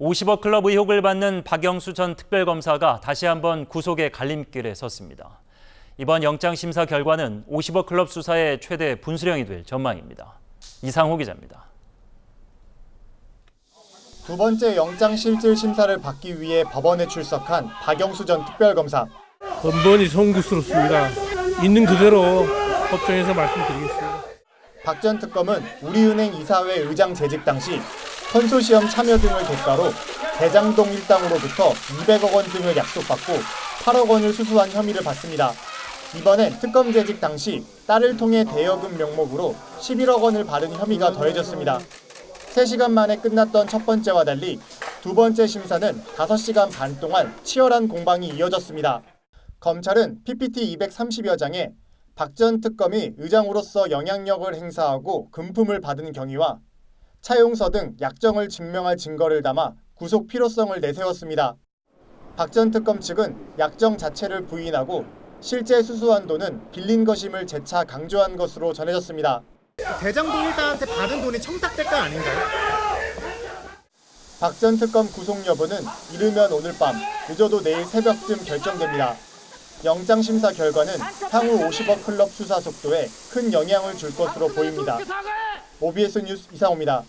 50억 클럽 의혹을 받는 박영수 전 특별검사가 다시 한번 구속의 갈림길에 섰습니다. 이번 영장 심사 결과는 50억 클럽 수사의 최대 분수령이 될 전망입니다. 이상호 기자입니다. 두 번째 영장 실질 심사를 받기 위해 법원에 출석한 박영수 전 특별검사. 번번이 송구스럽습니다. 있는 그대로 법정에서 말씀드리겠습니다. 박 전 특검은 우리은행 이사회 의장 재직 당시 컨소시엄 참여 등을 대가로 대장동 일당으로부터 200억 원 등을 약속받고 8억 원을 수수한 혐의를 받습니다. 이번엔 특검 재직 당시 딸을 통해 대여금 명목으로 11억 원을 받은 혐의가 더해졌습니다. 3시간 만에 끝났던 첫 번째와 달리 두 번째 심사는 5시간 반 동안 치열한 공방이 이어졌습니다. 검찰은 PPT 230여 장에 박 전 특검이 의장으로서 영향력을 행사하고 금품을 받은 경위와 차용서 등 약정을 증명할 증거를 담아 구속 필요성을 내세웠습니다. 박 전 특검 측은 약정 자체를 부인하고 실제 수수한 돈은 빌린 것임을 재차 강조한 것으로 전해졌습니다. 대장동 일당한테 받은 돈이 청탁될 건 아닌가요? 박 전 특검 구속 여부는 이르면 오늘 밤, 늦어도 내일 새벽쯤 결정됩니다. 영장 심사 결과는 향후 50억 클럽 수사 속도에 큰 영향을 줄 것으로 보입니다. OBS 뉴스 이상호입니다.